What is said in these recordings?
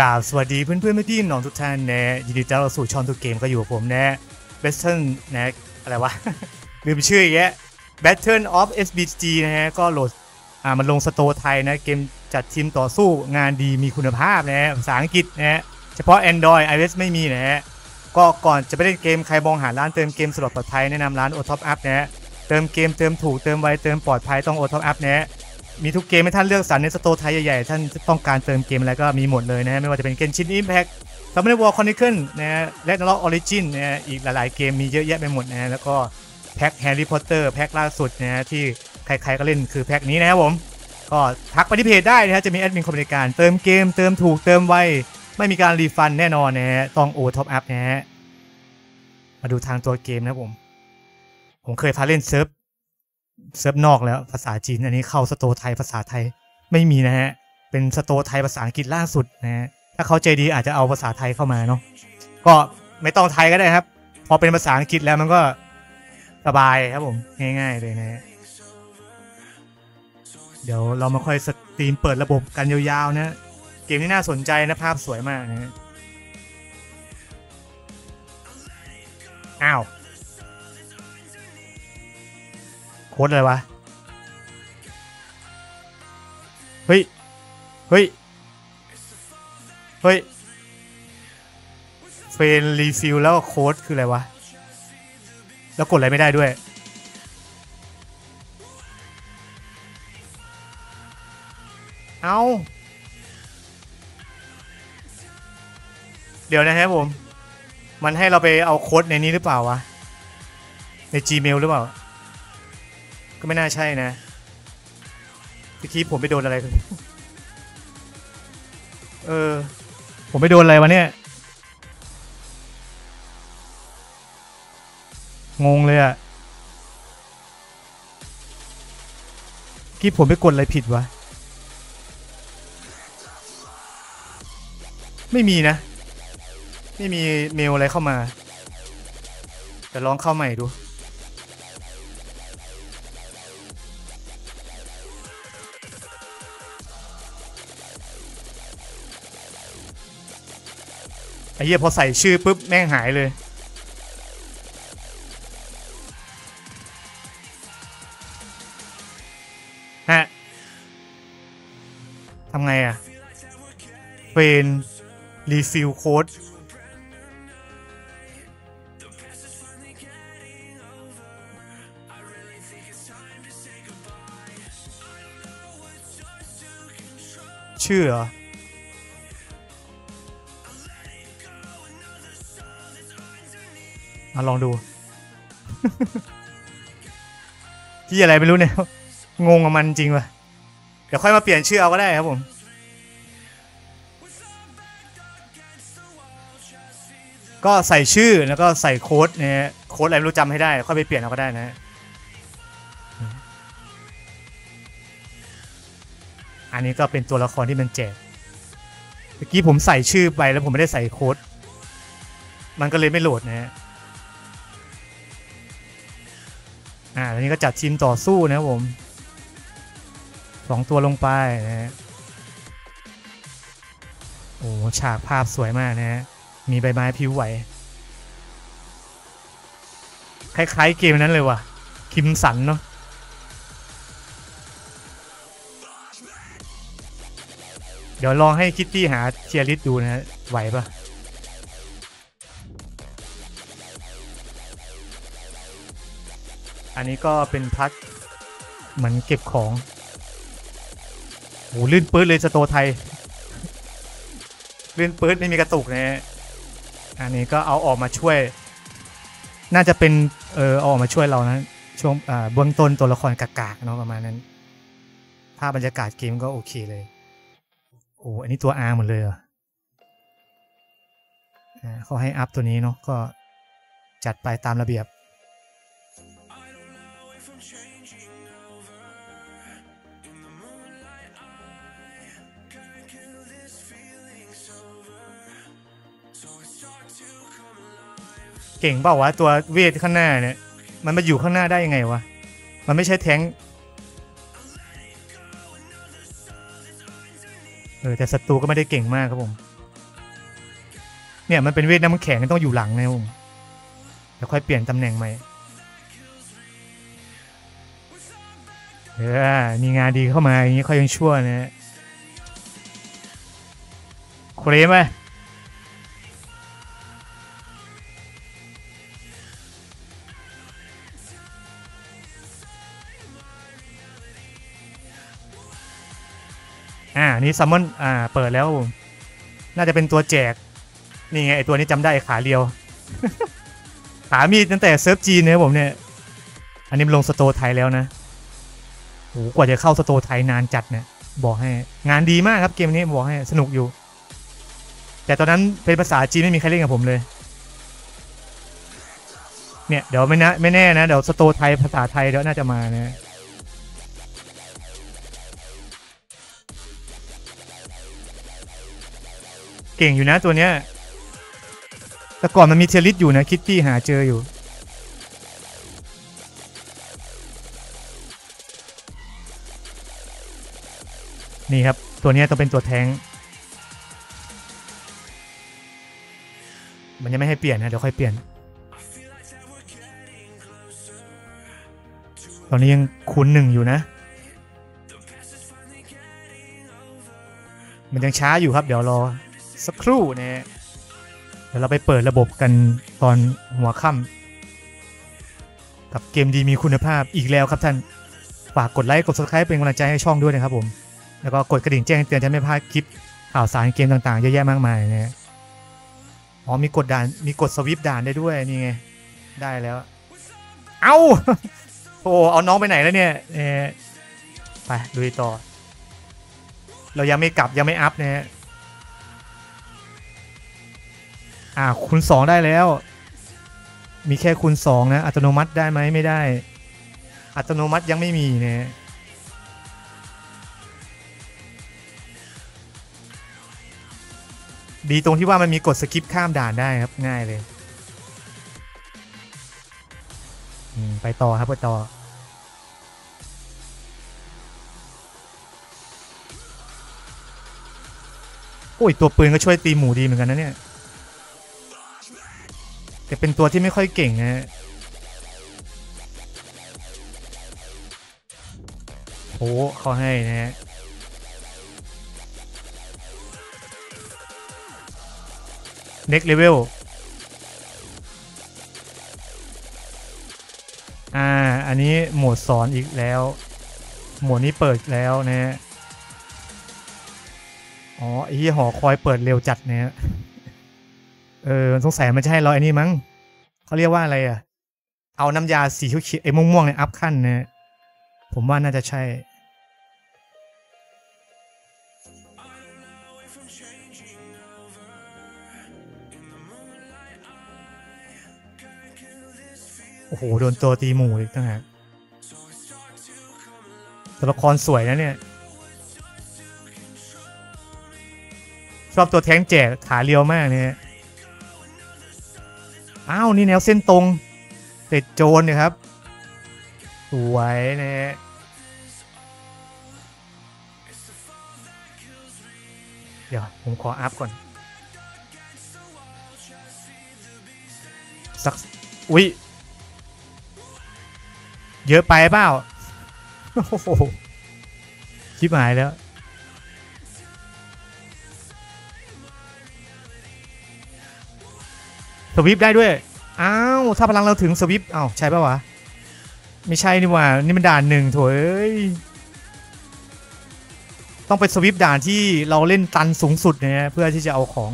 ครับสวัสดีเพื่อนเพื่อนๆพี่น้องทุกท่านนะยินดีต้อนรับสู่ช่องทุกเกมก็อยู่กับผมนะ Battle นะอะไรวะลืมชื่ออีกแล้ว Battle of SBG นะฮะก็โหลดอ่ามันลงสโตร์ไทยนะเกมจัดทีมต่อสู้งานดีมีคุณภาพนะฮะภาษาอังกฤษนะฮะเฉพาะ Android iOS ไม่มีนะฮะก็ก่อนจะไปเล่นเกมใครมองหาร้านเติมเกมสะดวกปลอดภัยแนะนำร้าน o t o p Up นะฮะเติมเกมเติมถูกเติมไวเติมปลอดภัยต้อง o t o p Up นะฮะ มีทุกเกมให้ท่านเลือกสรรในสโตร์ไทยใหญ่ๆ ท่านต้องการเติมเกมอะไรก็มีหมดเลยนะฮะ ไม่ว่าจะเป็น Genshin Impact Summoners War Chronicles นะฮะ Ragnarok Origin นะฮะอีกหลายๆเกมมีเยอะแยะไปหมดนะฮะ แล้วก็แพ็ค Harry Potter แพ็คล่าสุดนะฮะที่ใครๆก็เล่นคือแพ็คนี้นะครับผม ก็ทักไปที่เพจได้นะฮะจะมีแอดมินคอมมิการเติมเกมเติมถูกเติมไวไม่มีการ refund แน่นอนนะฮะต้อง OTOP Up นะฮะมาดูทางตัวเกมนะผม ผมเคยพาเล่นเซิร์ฟ เซิร์ฟนอกแล้วภาษาจีน อันนี้เข้าสโตร์ไทยภาษาไทยไม่มีนะฮะ เป็นสโตร์ไทยภาษาอังกฤษล่าสุดนะฮะ ถ้าเขาใจดีอาจจะเอาภาษาไทยเข้ามาเนาะก็ไม่ต้องไทยก็ได้ครับ พอเป็นภาษาอังกฤษแล้วมันก็สบายครับผมง่าย ๆ เลยนะฮะเดี๋ยวเรามาค่อย stream เปิดระบบกันยาวๆนะเกมที่น่าสนใจนะภาพสวยมากนะฮะอ้าว โค้ดอะไรวะ เฮ้ย เฮ้ย เฮ้ย เฟนรีฟิลแล้วโค้ดคืออะไรวะ แล้วกดอะไรไม่ได้ด้วย เอาเดี๋ยวนะครับผม มันให้เราไปเอาโค้ดในนี้หรือเปล่าวะ ใน Gmail หรือเปล่า ก็ไม่น่าใช่นะเมื่อกี้ผมไปโดนอะไร เออ ผมไปโดนอะไรวะเนี่ย งงเลยอะเมื่อกี้ผมไปกดอะไรผิดวะ ไม่มีนะ ไม่มีเมลอะไรเข้ามาเดี๋ยวลองเข้าใหม่ดู เหี้ยพอใส่ชื่อปุ๊บแม่งหายเลย ฮะทำไงอะเป็นรีฟิลโค้ดชื่อเหรอ มาลองดูที่อะไรไม่รู้เนี่ยงงกับมันจริงว่ะเดี๋ยวค่อยมาเปลี่ยนชื่อเอาก็ได้ครับผมก็ใส่ชื่อแล้วก็ใส่โค้ดเนี่ยโค้ดอะไรไม่รู้จำให้ได้ค่อยไปเปลี่ยนเอาก็ได้นะอันนี้ก็เป็นตัวละครที่มันแจกเมื่อกี้ผมใส่ชื่อไปแล้วผมไม่ได้ใส่โค้ดมันก็เลยไม่โหลดนะฮะ อ่าแล้วนี้ก็จัดทีมต่อสู้นะครับผมสองตัวลงไปนะฮะโอ้ฉากภาพสวยมากนะฮะมีใบไม้ผิวไหว คล้ายๆเกมนั้นเลยว่ะ คิมสันเนาะเดี๋ยวลองให้คิตตี้หาเทียริสดูนะฮะไหวปะ อันนี้ก็เป็นพัดเหมือนเก็บของโหลื่นปื้ดเลยสโตไทย ลื่นปื้ดไม่มีกระตุกนะฮะอันนี้ก็เอาออกมาช่วย น่าจะเป็นเออเอาออกมาช่วยเรานะช่วงอ่าเบื้องต้นตัวละครกากๆเนาะประมาณนั้นภาพบรรยากาศเกมก็โอเคเลยโอ้อันนี้ตัว R หมดเลยออ่าเขาให้อัพตัวนี้เนาะก็จัดไปตามระเบียบ เก่งเปล่าวะตัวเวทข้างหน้าเนี่ย มันมาอยู่ข้างหน้าได้ยังไงวะ มันไม่ใช่แท้งเออแต่ศัตรูก็ไม่ได้เก่งมากครับผม เนี่ยมันเป็นเวทน้ำแข็งต้องอยู่หลังนะผมเดี๋ยวค่อยเปลี่ยนตำแหน่งใหม่เออมีงานดีเข้ามาอย่างนี้ค่อยยังชั่วนะฮะเครมไหม นี่ซัมมอนอ่าเปิดแล้วผมน่าจะเป็นตัวแจก นี่ไงไอตัวนี้จำได้ขาเรียว ขามีตั้งแต่เซิร์ฟจีนนะครับผมเนี่ย อันนี้ลงสโตไทยแล้วนะโหกว่าจะเข้าสโตไทยนานจัดเนี่ย บอกให้ งานดีมากครับเกมนี้บอกให้สนุกอยู่ แต่ตอนนั้นเป็นภาษาจีนไม่มีใครเล่นกับผมเลย เนี่ยเดี๋ยวไม่นะไม่แน่นะเดี๋ยวสโตไทยภาษาไทยเดี๋ยวน่าจะมานะ เก่งอยู่นะตัวเนี้ย แต่ก่อนมันมีเทลิสอยู่นะ คิตตี้หาเจออยู่ นี่ครับ ตัวเนี้ยต้องเป็นตัวแทง มันยังไม่ให้เปลี่ยนนะ เดี๋ยวค่อยเปลี่ยน ตอนนี้ยังคูณหนึ่งอยู่นะมันยังช้าอยู่ครับ เดี๋ยวรอ สักครู่นะฮะเดี๋ยวเราไปเปิดระบบกันตอนหัวค่ำกับเกมดีมีคุณภาพอีกแล้วครับท่าน ฝากกดไลค์กด subscribe เป็นกำลังใจให้ช่องด้วยนะครับผม แล้วก็กดกระดิ่งแจ้งเตือนจะไม่พลาดคลิปข่าวสารเกมต่างๆเยอะแยะมากมายนะฮะอ๋อมีกดด่านมีกดสวิปด่านได้ด้วยนี่ไงได้แล้ว เอ้าโอ้เอาน้องไปไหนแล้วเนี่ยเอไปลุยต่อ เรายังไม่กลับยังไม่อัพนะ อ่าคูณสองได้แล้ว มีแค่คูณสองนะ อัตโนมัติได้ไหมไม่ได้ อัตโนมัติยังไม่มีนะดีตรงที่ว่ามันมีกดสกิปข้ามด่านได้ครับ ง่ายเลยไปต่อครับไปต่อ โอ้ย ตัวปืนก็ช่วยตีหมูดีเหมือนกันนะเนี่ย แต่เป็นตัวที่ไม่ค่อยเก่งนะฮะโอ้เขาให้นะฮะ next level อ่า อันนี้หมวดสอนอีกแล้ว หมวดนี้เปิดแล้วนะฮะ อ๋อไอ้หอคอยเปิดเร็วจัดเนี่ย เออสงสัยมันจะให้เราไอ้นี่มั้งเขาเรียกว่าอะไรอะ เอาน้ำยาสีเขียวไอ้ม่วงๆเนี่ยอัพขั้นนะผมว่าน่าจะใช่ โอ้โห โดนตัวตีหมูอีกต่างหากตัวละครสวยนะเนี่ย ชอบตัวแท้งแจกขาเรียวมากเนี่ย อ้าว นี่แนวเส้นตรงเตะโจนเนี่ยครับ สวยนะฮะเดี๋ยว ผมขออัพก่อน สัก อุ๊ย เยอะไปเปล่า โอ้โหชิบหายแล้ว สวิปได้ด้วย อ้าว ถ้าพลังเราถึงสวิปอ้าว ใช่ป่าวะ ไม่ใช่นี่หว่า นี่มันด่านหนึ่งโถอยต้องไปสวิปด่านที่เราเล่นตันสูงสุดเนี่ยเพื่อที่จะเอาของ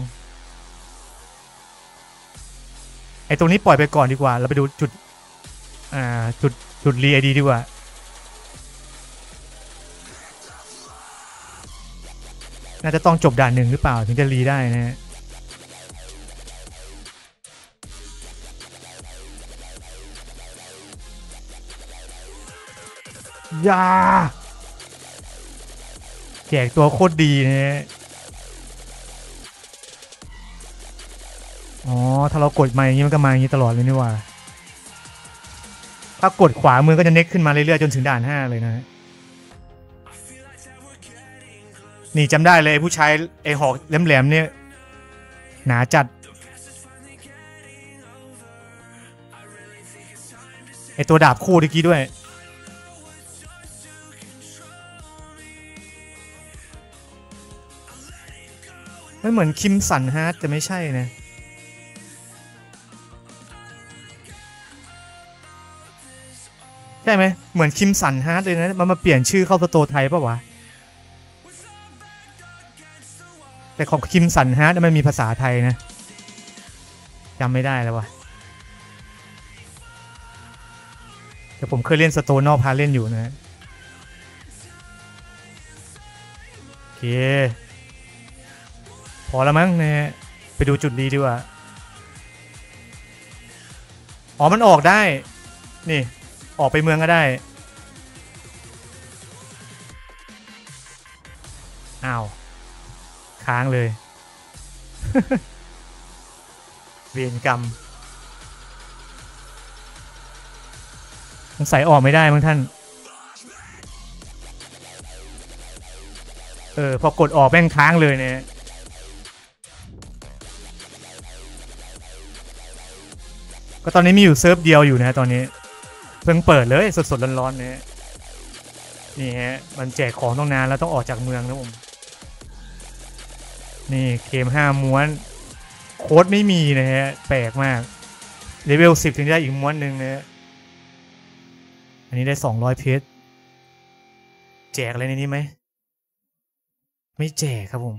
ไอตรงนี้ปล่อยไปก่อนดีกว่า เราไปดูจุด อ่า จุด จุดรีไอดีดีกว่าน่าจะต้องจบด่านหนึ่งหรือเปล่าถึงจะรีได้นะฮะ ยา แจกตัวโคตรดีเนี่ยอ๋อ ถ้าเรากดมาอย่างนี้มันก็มาอย่างนี้ตลอดเลยนี่ว่า ถ้ากดขวามือก็จะเน็กขึ้นมาเรื่อยๆจนถึงด่านห้าเลยนะ นี่จำได้เลยผู้ชายไอหอกแหลมๆเนี่ย หนาจัด ไอตัวดาบคู่เมื่กี้ด้วย มันเหมือน Crimson Heart แต่ไม่ใช่นะใช่ไหมเหมือน Crimson Heart เลยนะมันมาเปลี่ยนชื่อเข้าสโตร์ไทยปะวะแต่ของ Crimson Heart มันมีภาษาไทยนะจำไม่ได้แล้ววะแต่ผมเคยเล่นสโตร์นอกพาเล่นอยู่นะโอเค พอแล้วมั้งนะฮะไปดูจุดดีดีกว่า อ๋อมันออกได้ นี่ ออกไปเมืองก็ได้ อ้าว ค้างเลย เวียนกรรมสงสัยออกไม่ได้มั้งท่าน เออ พอกดออกแม่งค้างเลยเนี่ย ก็ตอนนี้มีอยู่เซิร์ฟเดียวอยู่นะตอนนี้ เพิ่งเปิดเลยสดๆร้อนๆเนี่ยนี่ฮะมันแจกของต้องนานแล้วต้องออกจากเมืองนะผมนี่เกมห้าม้วน โค้ดไม่มีนะฮะแปลกมากเลเวลสิบถึงได้อีกม้วนหนึ่งนะฮะอันนี้ได้สองร้อยเพชรแจกอะไรในนี้ไหมไม่แจกครับผม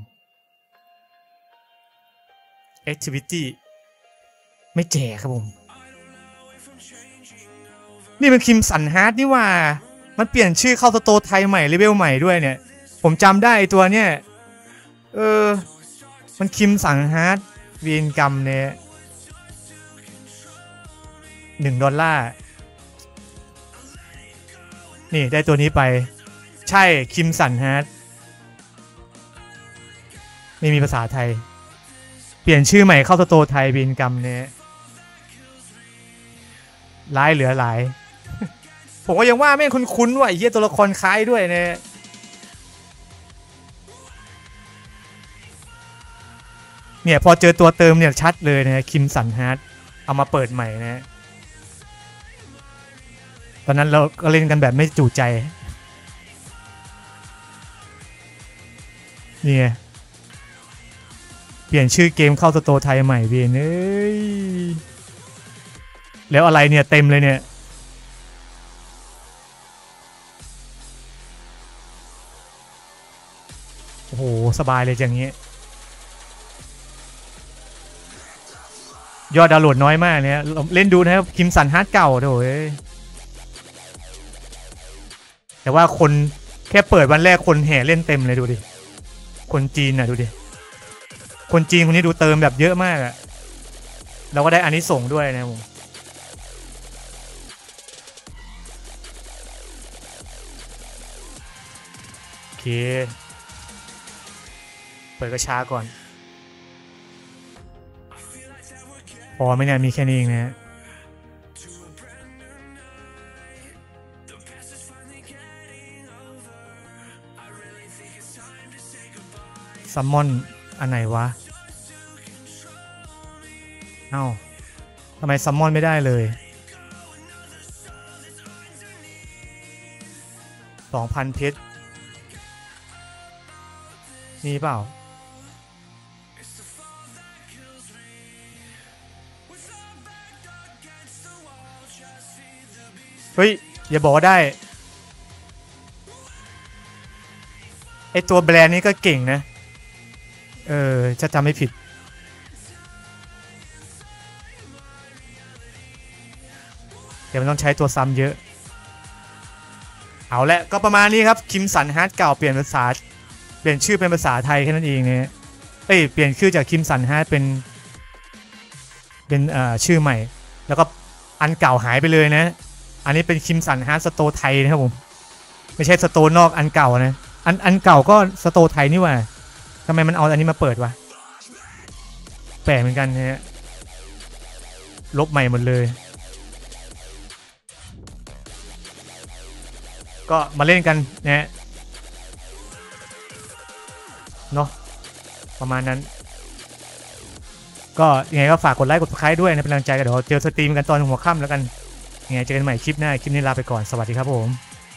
activity ไม่แจกครับผม นี่มัน Crimson Heart นี่หว่า มันเปลี่ยนชื่อเข้าสโตร์ไทยใหม่เลเวลใหม่ด้วยเนี่ย ผมจำได้ตัวเนี่ย เออ มัน Crimson Heart เวียนกรรมเนี่ยหนึ่งดอลลาร์ นี่ได้ตัวนี้ไป ใช่คิมสันฮาร์ดไม่มีภาษาไทย เปลี่ยนชื่อใหม่เข้าสโตไทยเวีนกรรมเนี่ย ร้ายเหลือหลาย ผมก็ยังว่าแม่งคุ้นๆว่าไอ้เหี้ยตัวละครคล้ายด้วยเนี่ยเนี่ยพอเจอตัวเติมเนี่ยชัดเลยนะคิมสันฮาร์ดเอามาเปิดใหม่นะตอนนั้นเราก็เล่นกันแบบไม่จู่ใจเนี่ยเปลี่ยนชื่อเกมเข้าสโตไทยใหม่เวียนเอ้ย แล้วอะไรเนี่ยเต็มเลยเนี่ย โอ้โห สบายเลยอย่างนี้ ยอดดาวน์โหลดน้อยมากเนี่ย เล่นดูนะครับ Crimson Heart เก่าโถยแต่ว่าคนแค่เปิดวันแรกคนแห่เล่นเต็มเลยดูดิ คนจีนน่ะดูดิ คนจีนคนนี้ดูเติมแบบเยอะมากอะเราก็ได้อันนี้ส่งด้วยนะผม เคเปิดกระชาก่อนพอไหมเนี่ยมีแค่นี้เองนะซัมมอน อันไหนวะ เอ้าทำไมซัมมอนไม่ได้เลยสองพันเพชร มีเปล่า เฮ้ย อย่าบอกว่าได้ ไอตัวแบรนด์นี้ก็เก่งนะ เออ จะจำไม่ผิดเดี๋ยวมันต้องใช้ตัวซ้ำเยอะ เอาละก็ประมาณนี้ครับ Crimson Heart เก่าเปลี่ยนภาษา เปลี่ยนชื่อเป็นภาษาไทยแค่นั้นเองเนี่ยเอ้ยเปลี่ยนชื่อจาก Crimson Heart เป็น เป็นเอ่อชื่อใหม่ แล้วก็อันเก่าหายไปเลยนะ อันนี้เป็น Crimson Heart สโตร์ไทยนะครับผมไม่ใช่สโตร์นอกอันเก่านะอันอันเก่าก็สโตร์ไทยนี่หว่าทำไมมันเอาอันนี้มาเปิดวะแปลกเหมือนกันนะฮะลบใหม่หมดเลย ก็มาเล่นกันนะฮะ เนาะประมาณนั้น ก็ยังไงก็ฝากกดไลค์กด subscribe ด้วยนะเป็นกำลังใจกันเดี๋ยวเจอสตรีมกันตอนหัวค่ำแล้วกันยังไงเจอกันใหม่คลิปหน้าคลิปนี้ลาไปก่อนสวัสดีครับผม